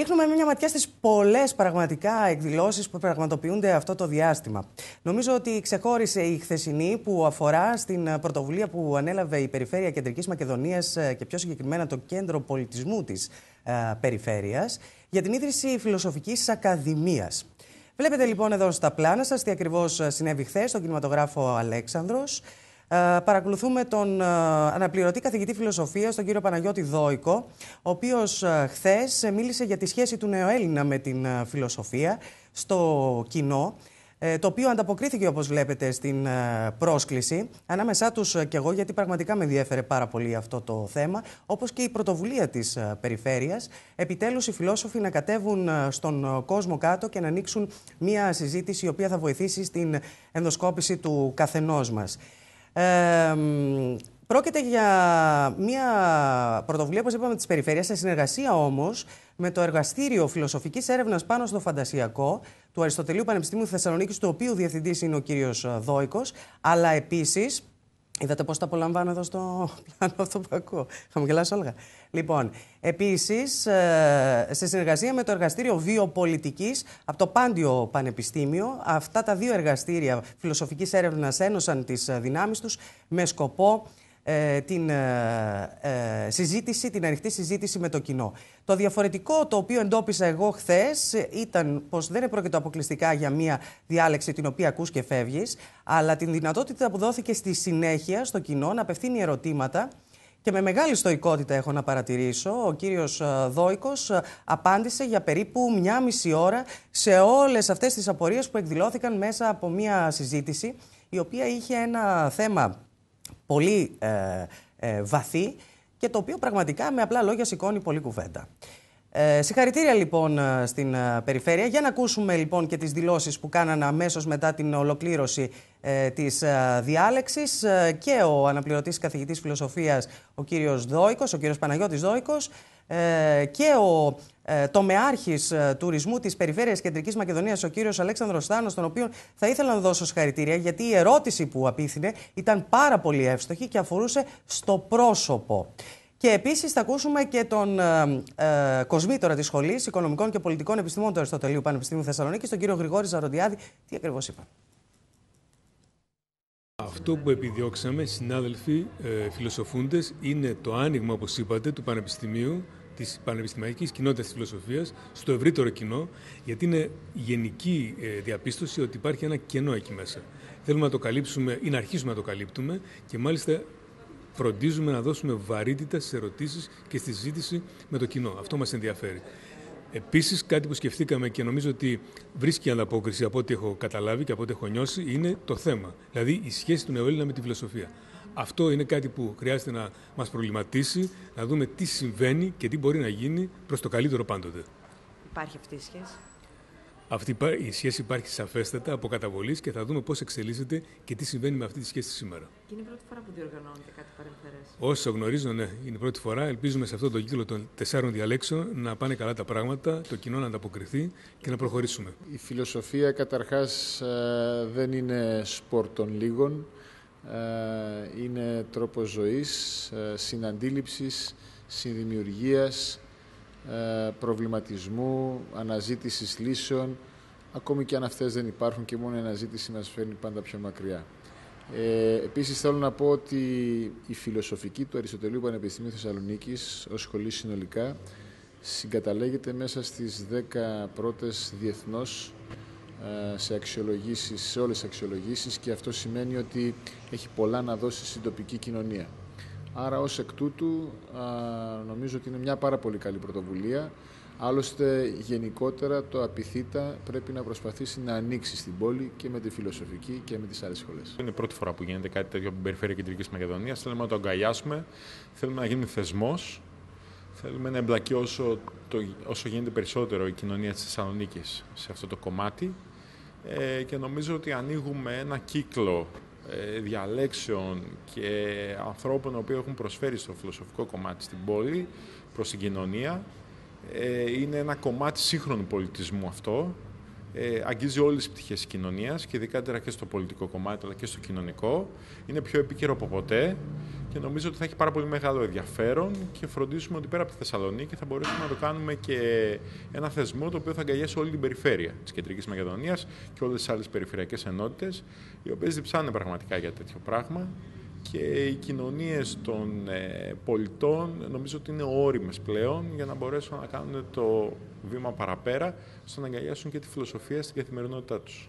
Ρίχνουμε μια ματιά στις πολλές πραγματικά εκδηλώσεις που πραγματοποιούνται αυτό το διάστημα. Νομίζω ότι ξεχώρισε η χθεσινή που αφορά στην πρωτοβουλία που ανέλαβε η Περιφέρεια Κεντρικής Μακεδονίας και πιο συγκεκριμένα το Κέντρο Πολιτισμού της ε, Περιφέρειας για την ίδρυση Φιλοσοφικής Ακαδημίας. Βλέπετε λοιπόν εδώ στα πλάνα σας τι ακριβώς συνέβη χθες στον κινηματογράφο Αλέξανδρος. Ε, παρακολουθούμε τον ε, αναπληρωτή καθηγητή φιλοσοφίας, τον κύριο Παναγιώτη Δόικο, ο οποίος ε, χθες μίλησε για τη σχέση του νεοέλληνα με την φιλοσοφία στο κοινό, το οποίο ανταποκρίθηκε όπως βλέπετε στην πρόσκληση. Ανάμεσά τους και εγώ, γιατί πραγματικά με ενδιέφερε πάρα πολύ αυτό το θέμα, όπως και η πρωτοβουλία της περιφέρειας. Επιτέλους οι φιλόσοφοι να κατέβουν στον κόσμο κάτω και να ανοίξουν μια συζήτηση η οποία θα βοηθήσει στην ενδοσκόπηση του καθενός μας. Ε, πρόκειται για μια πρωτοβουλία, όπως είπαμε, της Περιφέρειας, σε συνεργασία όμως με το Εργαστήριο Φιλοσοφικής Έρευνας πάνω στο Φαντασιακό του Αριστοτελείου Πανεπιστήμιου Θεσσαλονίκης, του οποίου διευθυντής είναι ο κύριος Δόικος, αλλά επίσης Είδατε πώς τα απολαμβάνω εδώ στο πλάνο αυτό που ακούω. Θα μου γελάσει όλγα. Λοιπόν, επίσης, ε, σε συνεργασία με το Εργαστήριο Βιοπολιτικής από το Πάντιο Πανεπιστήμιο, αυτά τα δύο εργαστήρια φιλοσοφικής έρευνας ένωσαν τις δυνάμεις τους με σκοπό ε, την ε, ε, συζήτηση, την ανοιχτή συζήτηση με το κοινό. Το διαφορετικό το οποίο εντόπισα εγώ χθες ήταν πως δεν επρόκειτο αποκλειστικά για μια διάλεξη την οποία ακούς και φεύγεις, αλλά την δυνατότητα που δόθηκε στη συνέχεια στο κοινό να απευθύνει ερωτήματα και με μεγάλη στοικότητα έχω να παρατηρήσω, ο κύριος Δόικος απάντησε για περίπου μια μισή ώρα σε όλες αυτές τις απορίες που εκδηλώθηκαν μέσα από μια συζήτηση η οποία είχε ένα θέμα πολύ ε, ε, βαθύ και το οποίο πραγματικά με απλά λόγια σηκώνει πολύ κουβέντα. Ε, συγχαρητήρια λοιπόν ε, στην ε, περιφέρεια. Για να ακούσουμε λοιπόν και τις δηλώσεις που κάνανε αμέσως μετά την ολοκλήρωση ε, της ε, διάλεξης και ο αναπληρωτής καθηγητής φιλοσοφίας ο κύριος Δόικος, ο κύριος Παναγιώτης Δόικος και ο ε, τομεάρχης τουρισμού της Περιφέρειας Κεντρικής Μακεδονίας, ο κύριος Αλέξανδρος Στάνος, τον οποίο θα ήθελα να δώσω συγχαρητήρια γιατί η ερώτηση που απίθυνε ήταν πάρα πολύ εύστοχη και αφορούσε στο πρόσωπο. Και επίσης θα ακούσουμε και τον ε, ε, κοσμήτορα της Σχολής Οικονομικών και Πολιτικών Επιστημών του Αριστοτελείου Πανεπιστημίου Θεσσαλονίκης, τον κύριο Γρηγόρη Ζαροντιάδη. Τι ακριβώς είπα. Αυτό που επιδιώξαμε, συνάδελφοι ε, φιλοσοφούντες, είναι το άνοιγμα, όπως είπατε, του Πανεπιστημίου, της πανεπιστημιακής κοινότητας της φιλοσοφίας, στο ευρύτερο κοινό, γιατί είναι γενική ε, διαπίστωση ότι υπάρχει ένα κενό εκεί μέσα. Θέλουμε να το καλύψουμε ή να αρχίσουμε να το καλύπτουμε και μάλιστα φροντίζουμε να δώσουμε βαρύτητα στι ερωτήσεις και στη συζήτηση με το κοινό. Αυτό μας ενδιαφέρει. Επίσης, κάτι που σκεφτήκαμε και νομίζω ότι βρίσκει ανταπόκριση από ό,τι έχω καταλάβει και από ό,τι έχω νιώσει είναι το θέμα. Δηλαδή η σχέση του νεοέλληνα με τη φιλοσοφία. Αυτό είναι κάτι που χρειάζεται να μας προβληματίσει, να δούμε τι συμβαίνει και τι μπορεί να γίνει προς το καλύτερο πάντοτε. Υπάρχει αυτή η σχέση; Αυτή η σχέση υπάρχει σαφέστατα από καταβολής και θα δούμε πώς εξελίσσεται και τι συμβαίνει με αυτή τη σχέση σήμερα. Και είναι η πρώτη φορά που διοργανώνεται κάτι παρεμφερές. Όσο γνωρίζω, ναι, είναι η πρώτη φορά. Ελπίζουμε σε αυτό το κύκλο των τεσσάρων διαλέξεων να πάνε καλά τα πράγματα, το κοινό να ανταποκριθεί και να προχωρήσουμε. Η φιλοσοφία καταρχάς ε, δεν είναι σπορ των λίγων. Ε, είναι τρόπος ζωής, ε, συναντήληψης, συνδημιουργίας, ε, προβληματισμού, αναζήτησης λύσεων, ακόμη και αν αυτές δεν υπάρχουν και μόνο η αναζήτηση μας φέρνει πάντα πιο μακριά. Ε, επίσης θέλω να πω ότι η φιλοσοφική του Αριστοτελείου Πανεπιστημίου Θεσσαλονίκης ως σχολή συνολικά συγκαταλέγεται μέσα στις 10 πρώτες διεθνώς ε, σε, αξιολογήσεις, σε όλες τις αξιολογήσεις και αυτό σημαίνει ότι έχει πολλά να δώσει στην τοπική κοινωνία. Άρα ως εκ τούτου νομίζω ότι είναι μια πάρα πολύ καλή πρωτοβουλία. Άλλωστε γενικότερα το Απιθύτα πρέπει να προσπαθήσει να ανοίξει στην πόλη και με τη φιλοσοφική και με τις άλλες σχολές. Είναι η πρώτη φορά που γίνεται κάτι τέτοιο από την Περιφέρεια Κεντρικής Μακεδονίας. Θέλουμε να το αγκαλιάσουμε, θέλουμε να γίνει θεσμός, θέλουμε να εμπλακεί όσο, το, όσο γίνεται περισσότερο η κοινωνία της Θεσσαλονίκης σε αυτό το κομμάτι ε, και νομίζω ότι ανοίγουμε ένα κύκλο ε, διαλέξεων και ανθρώπων που έχουν προσφέρει στο φιλοσοφικό κομμάτι στην πόλη προς την κοινωνία. Ε, είναι ένα κομμάτι σύγχρονου πολιτισμού αυτό. Ε, αγγίζει όλες τις πτυχές της κοινωνίας και ειδικά και στο πολιτικό κομμάτι αλλά και στο κοινωνικό. Είναι πιο επίκαιρο από ποτέ και νομίζω ότι θα έχει πάρα πολύ μεγάλο ενδιαφέρον και φροντίσουμε ότι πέρα από τη Θεσσαλονίκη θα μπορέσουμε να το κάνουμε και ένα θεσμό το οποίο θα αγκαλιάσει όλη την περιφέρεια της Κεντρικής Μακεδονίας και όλες τις άλλες περιφερειακές ενότητες, οι οποίες διψάνε πραγματικά για τέτοιο πράγμα και οι κοινωνίες των ε, πολιτών νομίζω ότι είναι όριμες πλέον για να μπορέσουν να κάνουν το βήμα παραπέρα στο να αγκαλιάσουν και τη φιλοσοφία στην καθημερινότητά τους.